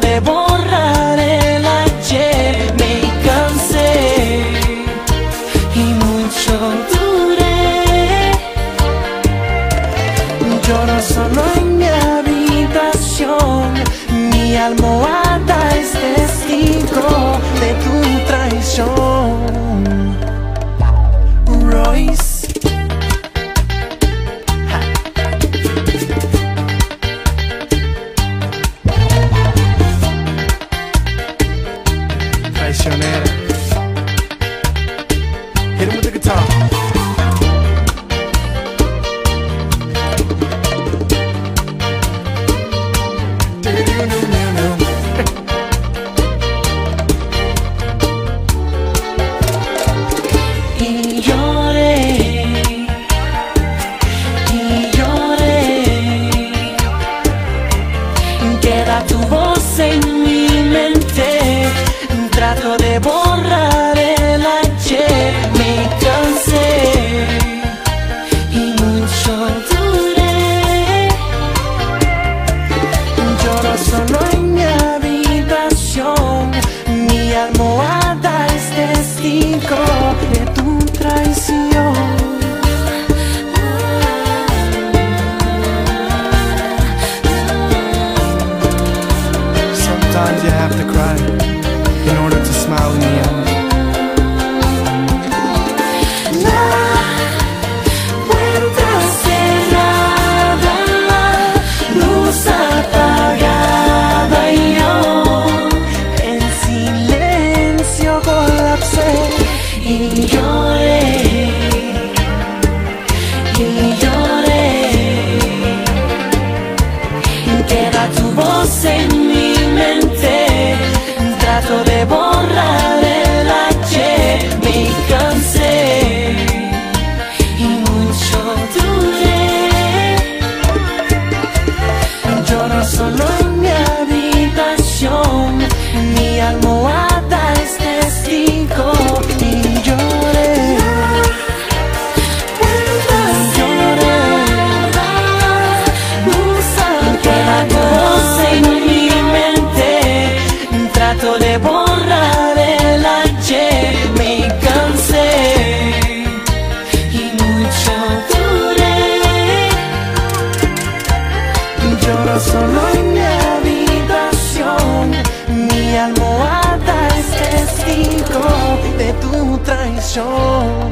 de borrar el ayer Me cansé y mucho duré. Lloro solo en mi habitación Mi almohada Hit him with the guitar. have to cry. borraré. mi habitación, mi almohada es testigo de tu traición.